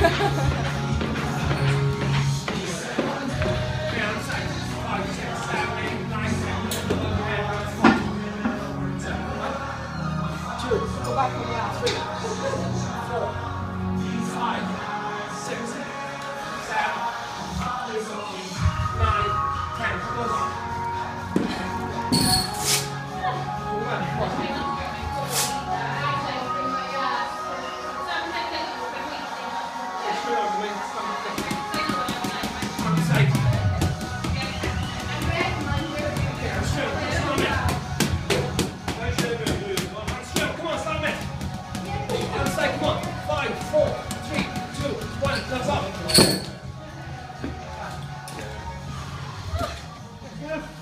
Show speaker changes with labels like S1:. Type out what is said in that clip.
S1: nine, ten. Goes on. Yeah.